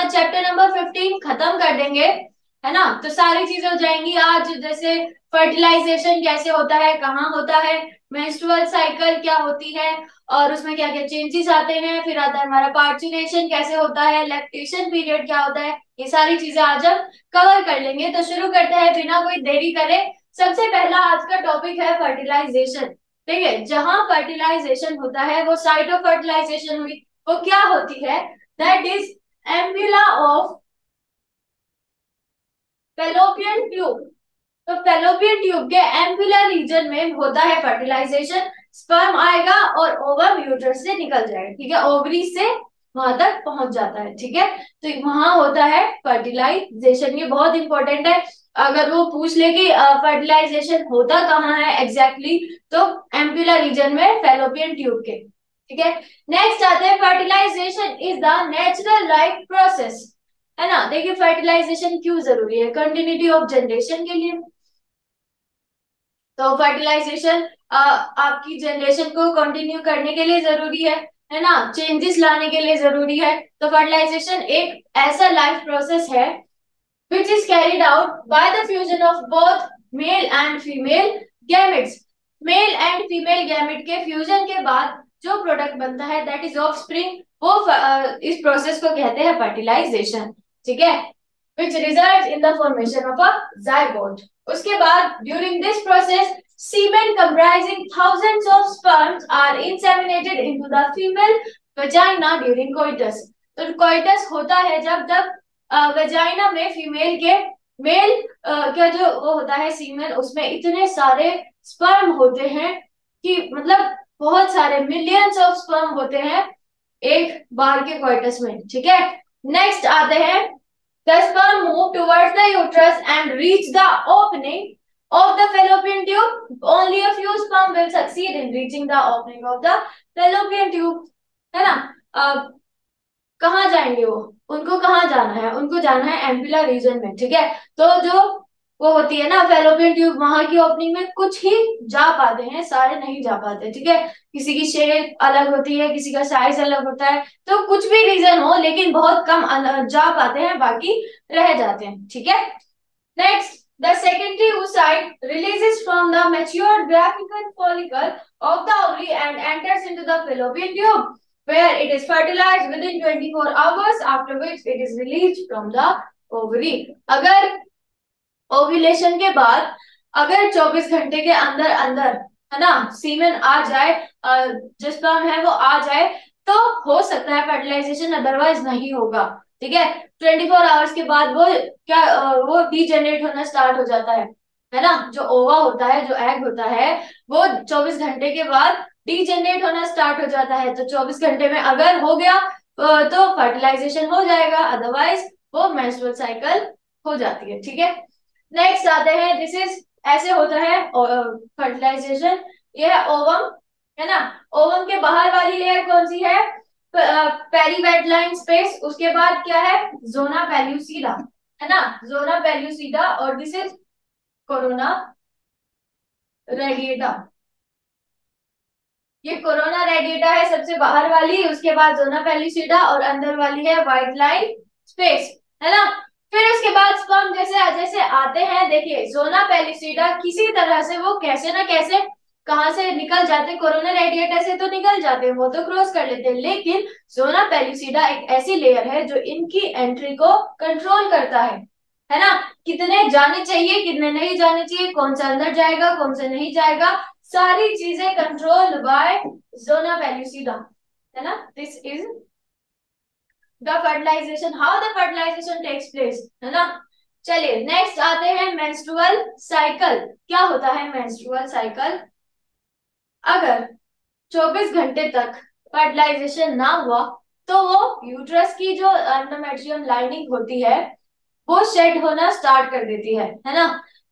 अपना chapter number fifteen खत्म कर देंगे, है ना? तो सारी चीज़ें हो जाएँगी आज, जैसे फर्टिलाइजेशन कैसे होता है, कहाँ होता है मेंस्ट्रुअल साइकिल क्या होती है, और उसमें क्या क्या चेंजेस आते हैं, फिर आता है हमारा पार्चुलेशन कैसे होता है लैक्टेशन पीरियड क्या होता है, ये सारी चीज़ें आज हम कवर कर लेंगे। तो शुरू करते हैं, बिना कोई देरी करे। सबसे पहला आज का टॉपिक है फर्टिलाइजेशन ठीक है, जहाँ फर्टिलाइजेशन होता है, वो साइट फर्टिलाइजेशन हुई, वो क्या होती है? That is ampulla of fallopian tube. तो फेलोपियन ट्यूब के एम्बुलर रीजन में होता है फर्टिलाइजेशन स्पर्म आएगा और ओवम यूट्रस से निकल जाएगा ठीक है? ओवरी से वहाँ तक पहुँच जाता है ठीक है? तो वहाँ होता है फर्टिलाइजेशन ये बहुत इंपॉर्टेंट है। अगर वो पूछ ले कि फर्टिलाइजेशन होता कहाँ है एग्जैक्टली exactly, तो एम्पुलर रीजन में फेलोपियन ट्यूब के। ठीक है? नेक्स्ट आते हैं fertilization is the natural life process है ना? देखिए फर्टिलाइजेशन क्यों ज़रूरी है? कंटिन्यूटी ऑफ़ जनरेशन के लिए। तो फर्टिलाइजेशन आपकी जनरेशन को कंटिन्यू करने के लिए ज़रूरी है है ना? चेंजेस लाने के लिए ज़रूरी है। तो फर्टिलाइजेशन एक ऐसा लाइफ प्रोसेस है which is carried out by the fusion of both male and female gametes male and female gamete के फ्यूजन के बाद जो प्रोडक्ट बनता है दैट इज़ ऑफ़ स्प्रिंग वो uh, इस प्रोसेस को कहते हैं फर्टिलाइजेशन ठीक है? Which result in the formation of a zygote उसके बाद during this process semen comprising thousands of sperms are inseminated into the female vagina during coitus तो कोइटस होता है जब जब uh, वजाइना में फीमेल के मेल uh, का जो वो होता है सीमेन उसमें इतने सारे स्पर्म होते हैं कि मतलब बहुत सारे मिलियंस ऑफ़ स्पर्म होते हैं एक बार के क्वार्टस में, ठीक है? नेक्स्ट आते हैं। Sperm move towards the uterus and reach the opening of the fallopian tube only a few sperm will succeed in reaching the opening of the fallopian tube है ना? अब कहा जाएँगे वो? उनको कहा जाना है? उनको जाना है एम्पिला रीजन में, ठीक है? तो जो वो होती है ना फेलोपियन ट्यूब वहाँ की ओपनिंग में कुछ ही जा पाते हैं, सारे नहीं जा पाते, ठीक है? किसी की शेप अलग होती है, किसी का साइज़ अलग होता है तो कुछ भी रीजन हो, लेकिन बहुत कम जा पाते हैं, बाकी रह जाते हैं, ठीक है? Next the secondary oocyte releases from the mature graphical follicle of the ovary and enters into the fallopian tube where it is fertilize within 24 hours after which it is release from the ovary अगर ovulation के बाद अगर 24 घंटे के अंदर अंदर, है ना सीमेन आ जाए जिस स्पर्म है वो आ जाए तो हो सकता है फर्टिलाइजेशन अदरवाइज़ नहीं होगा, ठीक है? 24 आवर्स के बाद वो क्या वो डीजेनरेट होना स्टार्ट हो जाता है है ना? जो ओवा होता है, जो एग होता है, वो 24 घंटे के बाद डीजेनरेट होना स्टार्ट हो जाता है। तो 24 घंटे में अगर हो गया तो फर्टिलाइजेशन हो जाएगा अदरवाइज़ वो मेंस्ट्रुअल साइकिल हो जाती है, ठीक है? नेक्स्ट आते हैं दिस इज़ ऐसे होता है फर्टिलाइजेशन ये है ओवम है ना? ओवम के बाहर वाली लेयर कौन सी है? पेरीवेटलाइन स्पेस उसके बाद क्या है? जोना पेल्यूसीडा है ना? जोना पेल्यूसीडा और दिस इज़ कोरोना रेडिएटा ये कोरोना रेडिएटा है सबसे बाहर वाली, उसके बाद जोना पेल्यूसीडा और अंदर वाली है व्हाइट लाइन स्पेस है ना? फिर उसके बाद स्पर्म जैसे जैसे आते हैं, देखिए, जोना पेलिसीडा किसी तरह से वो कैसे ना कैसे कहा से निकल जाते कोरोना रेडिएटर से तो निकल जाते, वो तो क्रॉस कर लेते लेकिन जोना पेलिसीडा एक ऐसी लेयर है जो इनकी एंट्री को कंट्रोल करता है। है ना? कितने जाने चाहिए, कितने नहीं जाने चाहिए, कौन सा अंदर जाएगा, कौन सा नहीं जाएगा, सारी चीज़ें कंट्रोल बाय जोना पेलिसीडा। है ना? This is the fertilization how the fertilization takes place है ना? चलिए नेक्स्ट आते हैं मेंस्ट्रुअल साइकिल क्या होता है मेंस्ट्रुअल साइकिल अगर 24 घंटे तक फर्टिलाइजेशन ना हुआ तो वो यूट्रस की जो एंडोमेट्रियम लाइनिंग होती है, वो शेड होना स्टार्ट कर देती है है ना?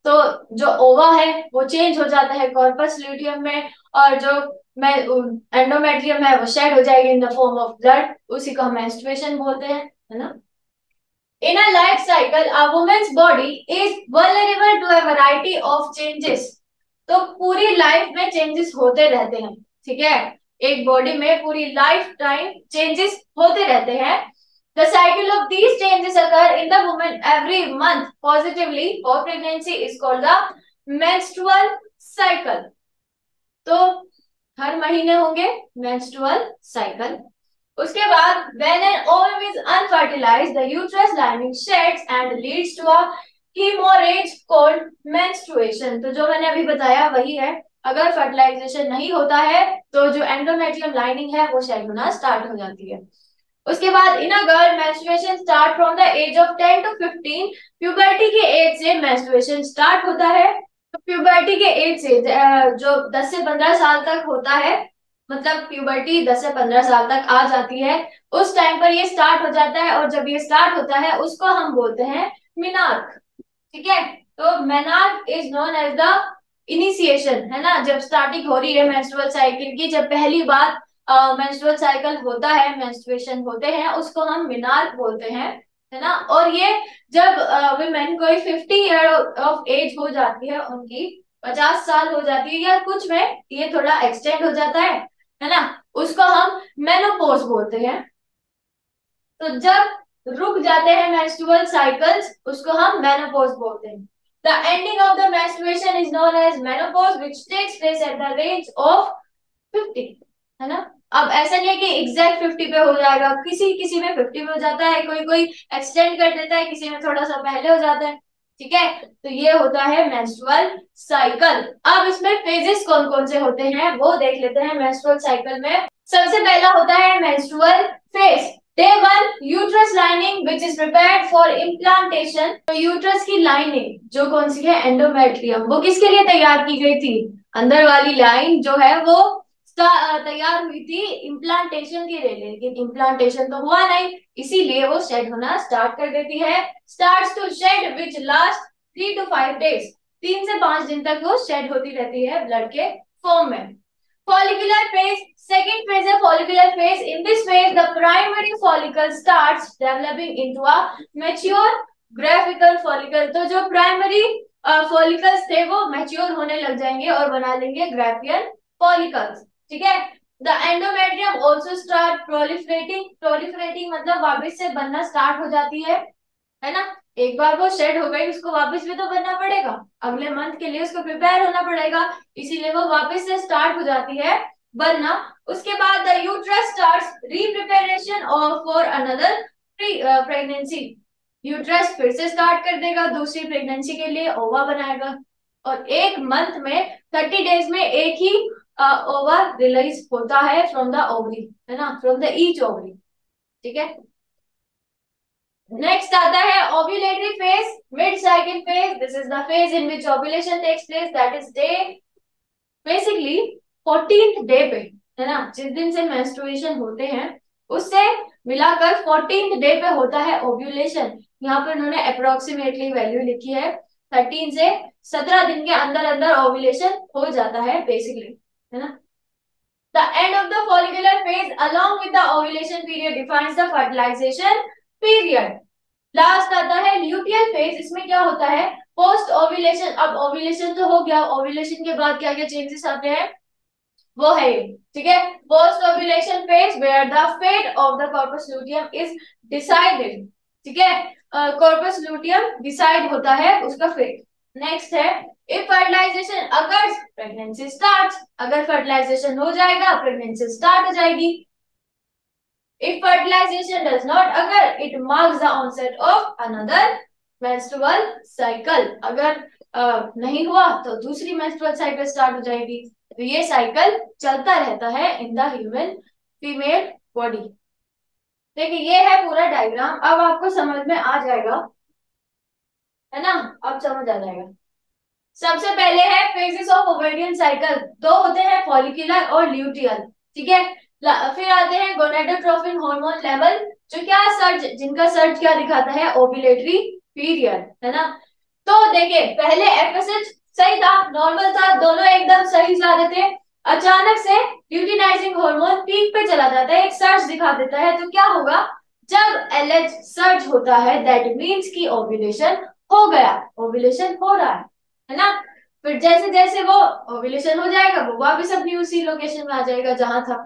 तो जो ओवा है, वो चेंज हो जाता है कॉर्पस ल्यूटियम में, और जो एंडोमेट्रियम है वो शेड हो जाएगी in the form of blood उसी को हम मेंस्ट्रुएशन बोलते हैं, है ना? In a life cycle a women's body is vulnerable to a variety of changes तो पूरी लाइफ में चेंजेस होते रहते हैं, ठीक है? एक बॉडी में पूरी लाइफ टाइम चेंजेस होते रहते हैं। The cycle of these changes occur in the woman every month. Positively, for pregnancy is called the menstrual cycle. तो हर महीने होंगे menstrual cycle. उसके बाद when an ovum is unfertilized, the uterus lining sheds and leads to a hemorrhage called menstruation. तो जो मैंने अभी बताया वही है अगर फर्टिलाइजेशन नहीं होता है तो जो एंडोमेट्रियम लाइनिंग है वो शेड होना स्टार्ट हो जाती है उसके बाद in a girl menstruation start from the age of 10 to 15 puberty के एज से मेंस्ट्रुएशन स्टार्ट होता है तो प्यूबर्टी के एज से, जो 10 से 15 साल तक होता है मतलब प्यूबर्टी 10 से 15 साल तक आ जाती है, उस टाइम पर ये स्टार्ट हो जाता है और जब ये स्टार्ट होता है, उसको हम बोलते हैं मिनार्क। ठीक है? तो menarche is known as the initiation है ना? जब स्टार्टिंग हो रही है मेंस्ट्रुअल साइकिल की, जब पहली बार मेंस्ट्रुअल साइकिल होता है मेंस्ट्रुएशन होते हैं, उसको हम मिनार बोलते हैं। है ना? और ये जब वुमेन कोई फिफ्टी ईयर ऑफ़ एज हो जाती है उनकी पचास साल हो जाती है या कुछ में ये थोड़ा एक्सटेंड हो जाता है है ना? उसको हम मेनोपोज बोलते हैं। तो जब रुक जाते हैं मेंस्ट्रुअल साइकिल्स उसको हम मेनोपोज बोलते हैं। The ending of the menstruation is known as menopause, which takes place at the range of 50. है ना? अब ऐसा नहीं है कि एग्जैक्ट फिफ्टी पे हो जाएगा। किसी किसी में फिफ्टी पे हो जाता है, कोई कोई एक्सटेंड कर देता है, किसी में थोड़ा सा पहले हो जाता है। ठीक है? तो ये होता है मेंस्ट्रुअल साइकिल अब इसमें फेजेस कौन कौन से होते हैं, वो देख लेते हैं मेंस्ट्रुअल साइकिल में। सबसे पहला होता है menstrual phase day one uterus lining which is prepared for implantation तो यूट्रस की लाइनिंग जो कौन सी है? एंडोमेट्रियम वो किसके लिए तैयार की गई थी? अंदर वाली लाइन जो है वो तैयार हुई थी इम्प्लांटेशन के लिए लेकिन इम्प्लांटेशन तो हुआ नहीं, इसीलिए वो शेड होना स्टार्ट कर देती है। Starts to shed which last three to five days तीन से पाँच दिन तक वो शेड होती रहती है ब्लड के फॉर्म में। फॉलिकुलर फ़ेज़ सेकेंड फ़ेज़ है follicular phase in this phase the primary follicle start developing into mature graphical follicle तो जो प्राइमरी फॉलिकल्स थे वो मेच्योर होने लग जाएँगे और बना लेंगे ग्राफियल फॉलिकल्स ठीक है? The endometrium also start proliferating proliferating मतलब वापस से बनना स्टार्ट हो जाती है। है ना? एक बार वो शेड हो गई, उसको वापस भी तो बनना पड़ेगा। अगले मंथ के लिए उसको प्रिपेयर होना पड़ेगा। इसीलिए वो वापस से स्टार्ट हो जाती है बनना। उसके बाद the uterus repreparation for another pregnancy uterus फिर से स्टार्ट कर देगा, दूसरी प्रेगनेंसी के लिए ओवा बनाएगा। और एक मंथ में थर्टी डेज़ में एक ही ओवर रिलीज़ होता है फ्रॉम द ओवरी है ना? फ्रॉम द ईच ओवरी ठीक है? नेक्स्ट आता है ovulatory phase mid cycle phase this is the phase in which ovulation takes place that is day basically fourteen day पे, है ना? जिस दिन से मेंस्ट्रुएशन होते हैं, उससे मिलाकर फोर्टीन डे पे होता है ओव्यूलेशन यहाँ पर उन्होंने अप्रोक्सीमेटली वैल्यू लिखी है। थर्टीन से सत्रह दिन के अंदर अंदर ओव्यूलेशन हो जाता है बेसिकली है The end of the follicular phase along with the ovulation period defines the fertilization period. Last आता है फ़ेज़ इसमें क्या होता है? पोस्ट ओव्यूलेशन अब ओव्यूलेशन तो हो गया ओव्यूलेशन के बाद क्या क्या चेंजेस आते हैं? वो है ठीक है? Post ovulation phase is decided ठीक है? डिसाइड होता है उसका फेट नेक्स्ट है इफ़ फर्टिलाइजेशन अगर प्रेगनेंसी स्टार्ट अगर फर्टिलाइजेशन हो जाएगा प्रेगनेंसी स्टार्ट हो जाएगी. इफ़ फर्टिलाइजेशन डज नॉट अगर it marks the onset of another menstrual cycle अगर uh, नहीं हुआ तो दूसरी मेंस्ट्रुअल साइकिल स्टार्ट हो जाएगी. तो ये साइकिल चलता रहता है in the human female body देखिए ये है पूरा डायग्राम अब आपको समझ में आ जाएगा है ना? अब समझ आ जाएगा। सबसे पहले है फेजेस ऑफ़ ओवेरियन साइकिल दो होते हैं फॉलिकुलर और ल्यूटियल ठीक है? फिर आते हैं गोनेडोट्रोफिन हार्मोन लेवल जो क्या सर्च जिनका सर्च क्या दिखाता है? ओव्यूलेटरी पीरियड है ना? तो देखिए, पहले एफएसएच सही था नॉर्मल था, दोनों एकदम सही जा रहे थे अचानक से ल्यूटिनाइजिंग हार्मोन पीक पे चला जाता है, एक सर्च दिखा देता है। तो क्या होगा? जब एलएच सर्च होता है दैट मींस की ओव्यूलेशन हो गया ओव्यूलेशन हो रहा है है ना? फिर जैसे जैसे वो ओव्यूलेशन हो जाएगा, वो वापस अपनी उसी लोकेशन में आ जाएगा जहाँ था।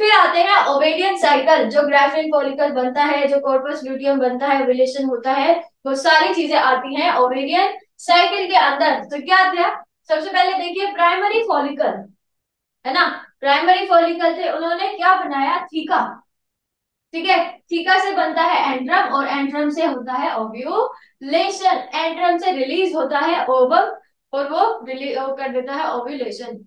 फिर आते हैं ओवेरियन साइकिल जो ग्राफिन फॉलिकल बनता है, जो कॉर्पस ल्यूटियम बनता है ओविलेशन होता है, वो सारी चीज़ें आती हैं ओवेरियन साइकिल के अंदर। तो क्या था सबसे पहले देखिए प्राइमरी फॉलिकल है ना? प्राइमरी फॉलिकल थे उन्होंने क्या बनाया? थीका। ठीक है? थीका से बनता है एंड्रम और एंड्रम से होता है ओव्यूलेशन। एंड्रम से रिलीज़ होता है ओवम और वो रिलीज़ कर देता है ओव्यूलेशन।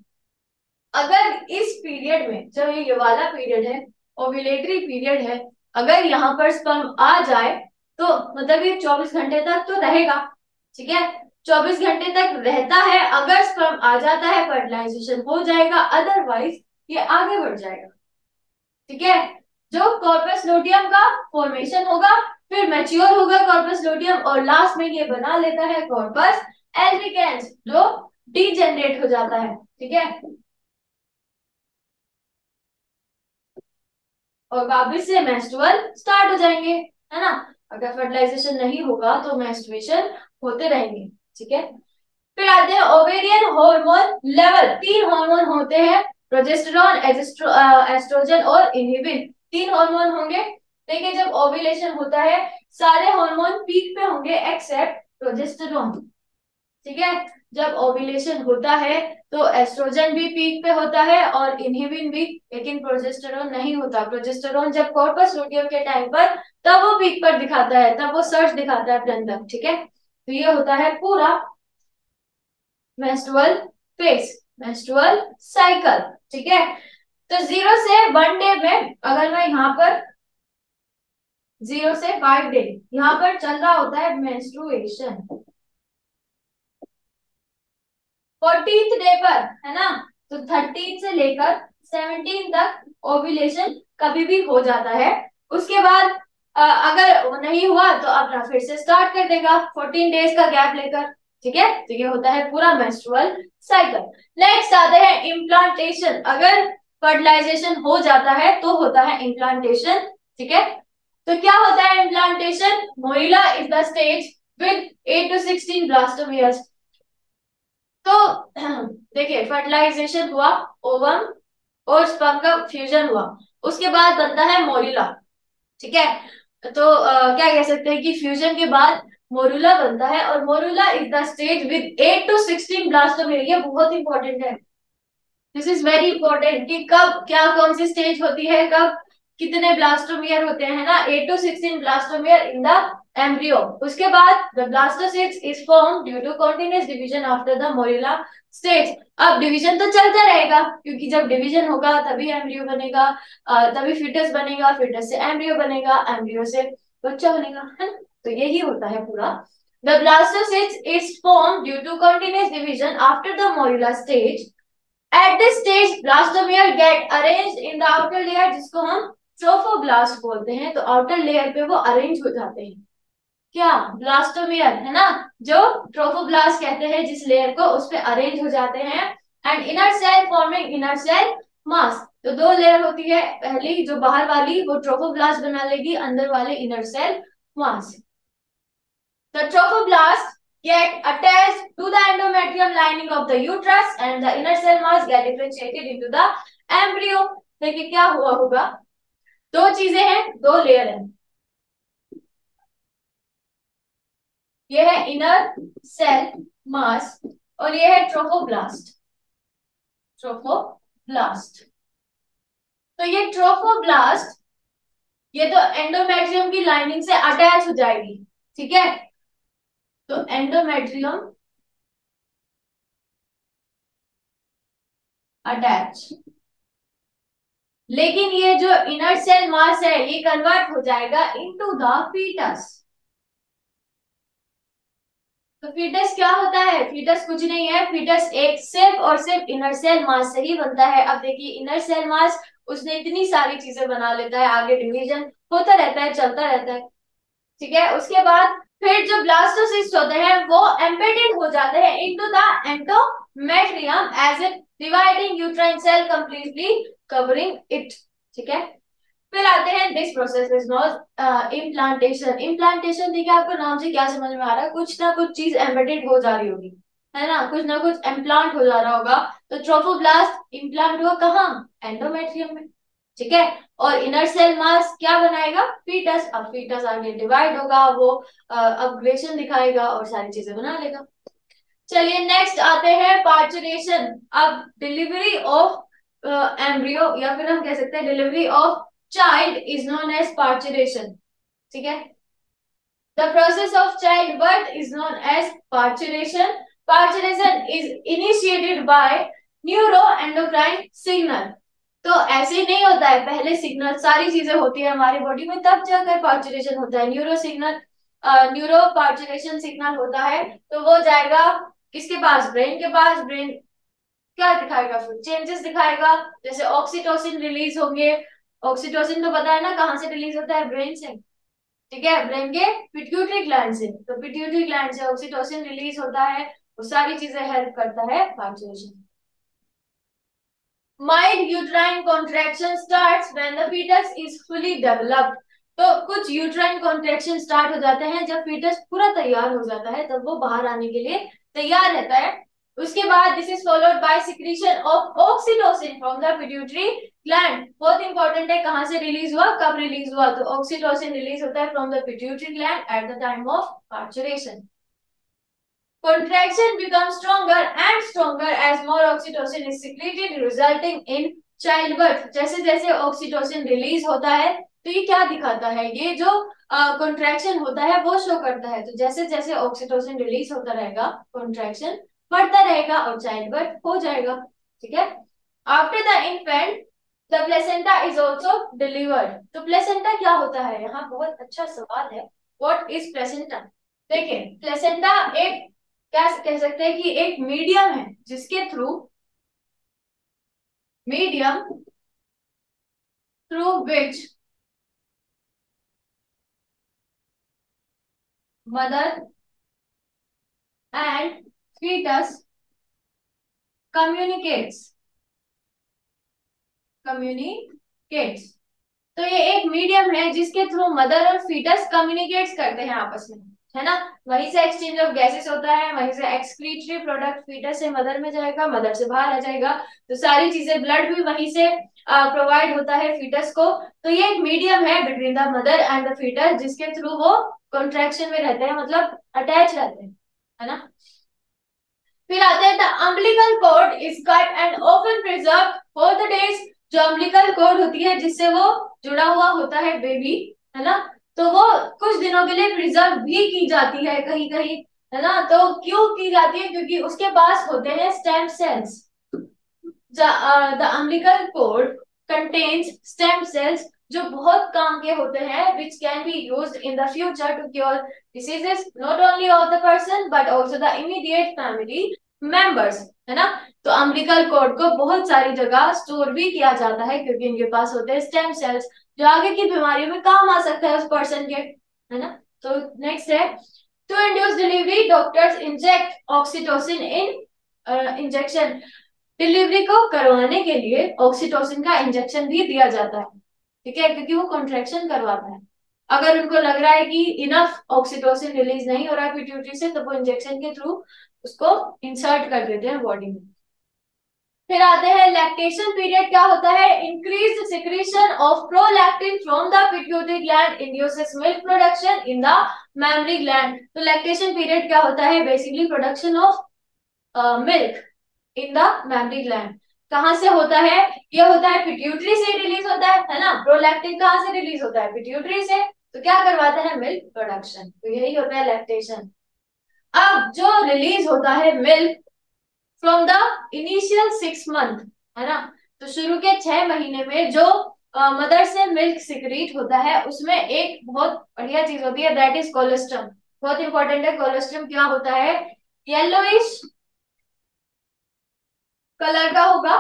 अगर इस पीरियड में जो ये वाला पीरियड है, ओव्यूलेटरी पीरियड है, अगर यहाँ पर स्पर्म आ जाए तो मतलब ये 24 घंटे तक तो रहेगा, ठीक है? 24 घंटे तक रहता है, अगर स्पर्म आ जाता है फर्टिलाइजेशन हो जाएगा अदरवाइज़ ये आगे बढ़ जाएगा, ठीक है? जो कॉर्पस लोटियम का फॉर्मेशन होगा, फिर मैच्योर होगा कॉर्पस लोटियम और लास्ट में ये बना लेता है कॉर्पस एल्बिकेंस जो डीजेनरेट हो जाता है, ठीक है? और वापिस से मेस्टुअल स्टार्ट हो जाएँगे, है ना? अगर फर्टिलाइजेशन नहीं होगा तो मेस्टुएशन होते रहेंगे, ठीक है? फिर आते हैं ओवेरियन हार्मोन लेवल तीन हार्मोन होते हैं प्रोजेस्टेरॉन एस्ट्रोजन और इनहिबिन तीन हार्मोन होंगे। देखिए, जब ओविलेशन होता है, सारे हार्मोन पीक पे होंगे एक्सेप्ट प्रोजेस्टेरॉन ठीक है? जब ओविलेशन होता है तो एस्ट्रोजन भी पीक पे होता है और इनहिबिन भी, लेकिन प्रोजेस्टेरॉन नहीं होता। प्रोजेस्टेरॉन जब कॉर्पस लुटियम के टाइम पर, तब वो पीक पर दिखाता है, तब वो सर्च दिखाता है अपने ठीक है? तो ये होता है पूरा मेस्ट्रुअल फेस मेस्ट्रुअल साइकिल ठीक है? तो ज़ीरो से वन डे में अगर मैं यहाँ पर ज़ीरो से फाइव डे यहाँ पर चल रहा होता है मेंस्ट्रुएशन फोर्टीन डे पर, है ना? तो थर्टीन से लेकर सेवनटीन तक ओव्यूलेशन कभी भी हो जाता है। उसके बाद अगर नहीं हुआ तो अपना फिर से स्टार्ट कर देगा फोर्टीन डेज़ का गैप लेकर। ठीक है? तो ये होता है पूरा मेंस्ट्रुअल साइकिल नेक्स्ट आते हैं इम्प्लांटेशन अगर फर्टिलाइजेशन हो जाता है तो होता है इम्प्लांटेशन ठीक है? तो क्या होता है implantation morula is the stage with 8 to 16 blastomeres तो देखिए फर्टिलाइजेशन हुआ ओवम और स्पर्म का फ्यूजन हुआ। उसके बाद बनता है मोरुला ठीक है? तो आ, क्या कह सकते हैं कि फ्यूजन के बाद मोरुला बनता है और morula is the stage with eight to sixteen blastomere ये बहुत इंपॉर्टेंट है। दिस इज़ वेरी इंपॉर्टेंट कि कब, क्या, कौन सी स्टेज होती है, कब, कितने ब्लास्टोमियर होते हैं ना? Eight to sixteen blastomere in the embryo. उसके बाद the blastocyst is formed due to continuous division after the morula stage. अब डिवीज़न तो चलता रहेगा, क्योंकि जब डिवीज़न होगा, तभी एम्ब्रियो बनेगा तभी फिटस बनेगा फिटस से एम्ब्रियो बनेगा एम्ब्रियो से बच्चा बनेगा, है ना? तो यही होता है पूरा। The blastocyst is form due to continuous division after the morula stage. At this stage, blastomere get arranged in the outer layer जिसको हम ट्रोफोब्लास्ट बोलते हैं तो आउटर लेयर पे वो अरेंज हो जाते हैं। क्या? ब्लास्टोमियर है ना? जो ट्रोफोब्लास्ट कहते हैं जिस लेयर को उस पर अरेंज हो जाते हैं। And inner cell forming inner cell mass तो दो लेयर होती है पहली जो बाहर वाली वो ट्रोफोब्लास्ट बना लेगी अंदर वाले inner cell mass The trophoblast get attached to the endometrium lining of the uterus and the inner cell mass get differentiated into the embryo. देखिए क्या हुआ होगा दो चीज़ें हैं दो लेयर हैं ये है इनर सेल मास और ये है ट्रोफोब्लास्ट ट्रोफोब्लास्ट तो ये ट्रोफोब्लास्ट ये तो एंडोमेट्रियम की लाइनिंग से अटैच हो जाएगी ठीक है तो एंडोमेट्रियम अटैच लेकिन ये जो इनर सेल मास है, ये कन्वर्ट हो जाएगा इनटू द फीटस तो फीटस क्या होता है? फीटस कुछ नहीं है फीटस एक सिर्फ़ और सिर्फ़ इनर सेल मास से ही बनता है। अब देखिए इनर सेल मास उसने इतनी सारी चीज़ें बना लेता है, आगे डिवीज़न होता रहता है, चलता रहता है। ठीक है? उसके बाद फिर जो ब्लास्टोसिस्ट होते हैं, वो एम्बेडेड हो जाते हैं into the endometrium as a dividing uterine cell completely covering it ठीक है? फिर आते हैं this process is not implantation implantation देखिए आपको नाम से क्या समझ में आ रहा है? कुछ ना कुछ चीज़ एम्बेडेड हो जा रही होगी, है ना? कुछ ना कुछ इम्प्लांट हो जा रहा होगा। तो ट्रोफोब्लास्ट इम्प्लांट हुआ कहाँ? एंडोमेट्रियम में। ठीक है? और इनर सेल मास क्या बनाएगा? फीटस अब फीटस आगे डिवाइड होगा, वो अपग्रेशन दिखाएगा और सारी चीज़ें बना लेगा। चलिए नेक्स्ट आते हैं पार्चुरेशन अब डिलीवरी ऑफ़ एम्ब्रियो या फिर हम कह सकते हैं delivery of child is known as parturition ठीक है? The process of child birth is known as parturition parturition is initiated by neuroendocrine signal तो ऐसे नहीं होता है। पहले सिग्नल सारी चीज़ें होती है हमारी बॉडी में, तब जाकर पार्चुरेशन होता है। Neuro signal neuro parturition signal होता है तो वो जाएगा किसके पास? ब्रेन के पास। ब्रेन क्या दिखाएगा? फिर चेंजेस दिखाएगा। जैसे ऑक्सीटोसिन रिलीज़ होंगे। ऑक्सीटोसिन तो पता है ना कहाँ से रिलीज़ होता है? ब्रेन से। ठीक है? ब्रेन के पिट्यूटरी ग्लैंड से। तो पिट्यूटरी ग्लैंड से ऑक्सीटोसिन रिलीज़ होता है। वो सारी चीज़ें हेल्प करता है parturition mild uterine contraction starts when the fetus is fully developed. तो कुछ यूट्राइन कॉन्ट्रेक्शन स्टार्ट हो जाते हैं, जब फीटस पूरा तैयार हो जाता है, तब वो बाहर आने के लिए तैयार रहता है। उसके बाद this is followed by secretion of oxytocin from the pituitary gland बहुत इंपॉर्टेंट है, कहाँ से रिलीज़ हुआ, कब रिलीज़ हुआ? तो ऑक्सीटोसिन रिलीज़ होता है from the pituitary gland at the time of parturition Contraction becomes stronger and stronger as more oxytocin is secreted, resulting in childbirth. जैसे जैसे ऑक्सीटोसिन रिलीज़ होता है तो ये क्या दिखाता है? ये जो कॉन्ट्रैक्शन uh, होता है वो शो करता है। तो जैसे जैसे ऑक्सीटोसिन रिलीज़ होता रहेगा कॉन्ट्रैक्शन बढ़ता रहेगा और चाइल्ड बर्थ हो जाएगा। ठीक है? After the infant the placenta is also delivered तो प्लेसेंटा क्या होता है? यहाँ बहुत अच्छा सवाल है। वॉट इज़ प्लेसेंटा देखिए प्लेसेंटा एक क्या कह सकते हैं कि एक मीडियम है, जिसके through medium through which mother and fetus communicates. Communicates. तो ये एक मीडियम है, जिसके थ्रू मदर और फीटस कम्युनिकेट्स करते हैं आपस में। है ना? वहीं से एक्सचेंज ऑफ़ गैसेस होता है, वहीं से एक्सक्रीटरी प्रोडक्ट फीटर से मदर में जाएगा मदर से बाहर आ जाएगा। तो सारी चीज़ें ब्लड भी वहीं से प्रोवाइड होता है फीटस को। तो ये एक मीडियम है between the mother and the fetus जिसके थ्रू वो कॉन्ट्रेक्शन में रहते हैं मतलब अटैच रहते हैं, है ना? फिर आते हैं the umbilical cord is cut and often preserve for the days जो अम्बलिकल कोड होती है, जिससे वो जुड़ा हुआ होता है बेबी है ना? तो वो कुछ दिनों के लिए प्रिजर्व भी की जाती है कहीं कहीं है ना? तो क्यों की जाती है? क्योंकि उसके पास होते हैं stem cells the umbilical cord contains stem cells जो बहुत काम के होते हैं which can be use in the future to cure diseases not only of the person but also the immediate family members है ना? तो अम्बिकल कोड को बहुत सारी जगह स्टोर भी किया जाता है, क्योंकि इनके पास होते हैं स्टेम सेल्स जो आगे की बीमारियों में काम आ सकता है उस पर्सन के, है ना? तो नेक्स्ट है to induce delivery doctors inject oxytocin in injection delivery को करवाने के लिए ऑक्सीटोसिन का इंजेक्शन भी दिया जाता है, ठीक है? क्योंकि वो कॉन्ट्रेक्शन करवाता है। अगर उनको लग रहा है कि इनफ ऑक्सीटोसिन रिलीज़ नहीं हो रहा है से तो वो इंजेक्शन के थ्रू उसको इंसर्ट कर देते हैं बॉडी में। फिर आते हैं लैक्टेशन पीरियड क्या होता है? Increase secretion of prolactin from the pituitary gland induces milk production in the mammary gland तो लैक्टेशन पीरियड क्या होता है? Basically production of milk in the mammary gland कहाँ से होता है? ये होता है पिट्यूटरी से रिलीज़ होता है है ना? प्रोलैक्टिन कहाँ से रिलीज़ होता है? पिट्यूटरी से। तो क्या करवाता है? मिल्क प्रोडक्शन तो यही होता है लैक्टेशन अब जो रिलीज़ होता है milk from the initial six month है ना? तो शुरू के छह महीने में जो मदर से मिल्क सिक्रीट होता है, उसमें एक बहुत बढ़िया चीज़ होती है दैट इज़ कोलेस्ट्रम बहुत इंपॉर्टेंट है कोलेस्ट्रम क्या होता है? येलोइश कलर का होगा,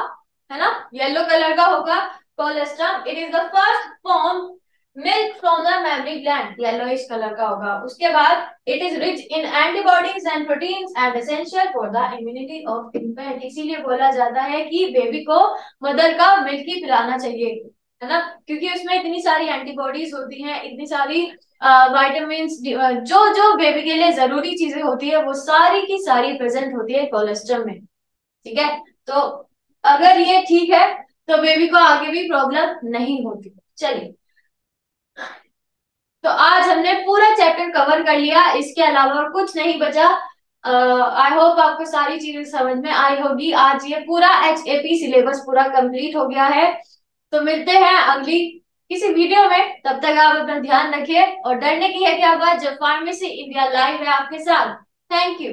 है ना? येलो कलर का होगा colostrum it is the first form milk from the mammary gland yellowish colour का होगा उसके बाद it is rich in antibodies and proteins and essential for the immunity of infant इसीलिए बोला जाता है कि बेबी को मदर का मिल्क ही पिलाना चाहिए, है ना? क्योंकि उसमें इतनी सारी एंटीबॉडीज होती हैं, इतनी सारी वाइटामिन जो जो बेबी के लिए ज़रूरी चीज़ें होती है, वो सारी की सारी प्रेजेंट होती है कोलेस्ट्रम में, ठीक है? तो अगर ये ठीक है तो बेबी को आगे भी प्रॉब्लम नहीं होती। चलिए तो आज हमने पूरा चैप्टर कवर कर लिया। इसके अलावा कुछ नहीं बचा। आई होप आपको सारी चीज़ें समझ में आई होगी। आज ये पूरा एच ए पी सिलेबस पूरा कंप्लीट हो गया है। तो मिलते हैं अगली किसी वीडियो में। तब तक आप अपना ध्यान रखिए। और डरने की है क्या बात? जब फार्मेसी इंडिया लाइव है आपके साथ। Thank you